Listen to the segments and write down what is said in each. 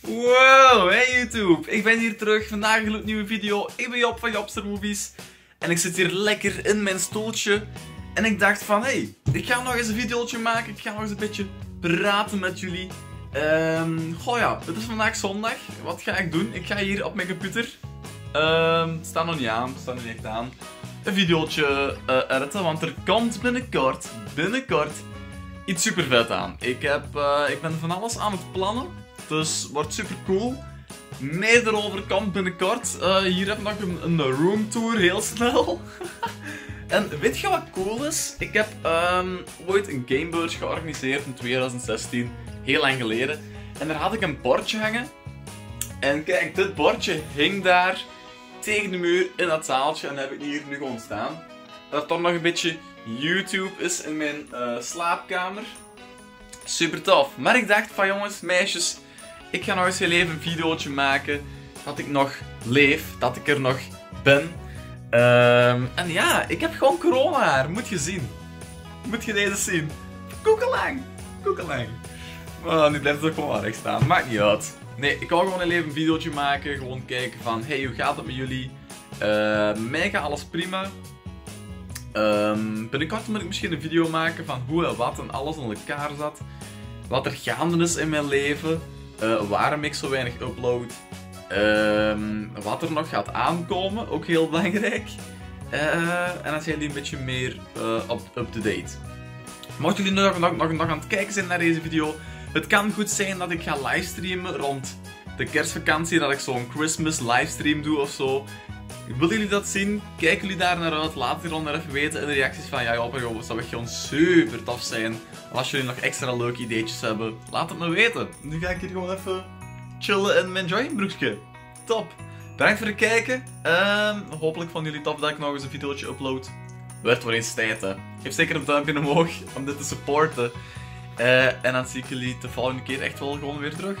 Wow, hey YouTube. Ik ben hier terug. Vandaag een gloednieuwe video. Ik ben Job van Jobster Movies. En ik zit hier lekker in mijn stoeltje. En ik dacht van, hey, ik ga nog eens een videootje maken. Ik ga nog eens een beetje praten met jullie. Ehm, goh ja, het is vandaag zondag. Wat ga ik doen? Ik ga hier op mijn computer. Ehm, het nog niet aan, het staat nog niet echt aan. Een videootje uh, editen, want er komt binnenkort, binnenkort, iets super vet aan. Ik, heb, uh, ik ben van alles aan het plannen. Dus wordt super cool. Meer erover komt binnenkort. Uh, hier heb ik nog een, een roomtour, heel snel. en weet je wat cool is? Ik heb um, ooit een gamebeurs georganiseerd in 2016. Heel lang geleden. En daar had ik een bordje hangen. En kijk, dit bordje hing daar tegen de muur in dat zaaltje. En heb ik hier nu gewoon staan. Dat toch nog een beetje YouTube is in mijn uh, slaapkamer. Super tof. Maar ik dacht van jongens, meisjes, ik ga nog eens heel even een videootje maken. Dat ik nog leef, dat ik er nog ben. Um, en ja, ik heb gewoon corona moet je zien. Moet je deze zien. Koekelang, koekelang. Maar nu blijft het ook gewoon recht staan, maakt niet uit. Nee, ik wou gewoon even een videootje maken. Gewoon kijken van, hey, hoe gaat het met jullie? Uh, mij gaat alles prima. Um, binnenkort moet ik misschien een video maken van hoe en wat en alles aan elkaar zat. Wat er gaande is in mijn leven. Uh, waarom ik zo weinig upload. Uh, wat er nog gaat aankomen, ook heel belangrijk. Uh, en dan zijn jullie een beetje meer up-to-date. Mochten jullie nog, nog, nog, nog aan het kijken zijn naar deze video, het kan goed zijn dat ik ga livestreamen rond de kerstvakantie, dat ik zo'n Christmas livestream doe of zo. Willen jullie dat zien? Kijken jullie daar naar uit? Laat het hieronder even weten in de reacties van ja, en dat zou echt gewoon super tof zijn. Als jullie nog extra leuke ideetjes hebben, laat het me weten. Nu ga ik hier gewoon even chillen in mijn joggingbroekje. Top! Bedankt voor het kijken. Um, hopelijk vonden jullie tof dat ik nog eens een videootje upload. Werd wel eens tijd hè. Geef zeker een duimpje omhoog om dit te supporten. Uh, en dan zie ik jullie de volgende keer echt wel gewoon weer terug.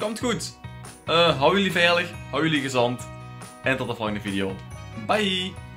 Komt goed. Uh, hou jullie veilig, hou jullie gezond. En tot de volgende video. Bye!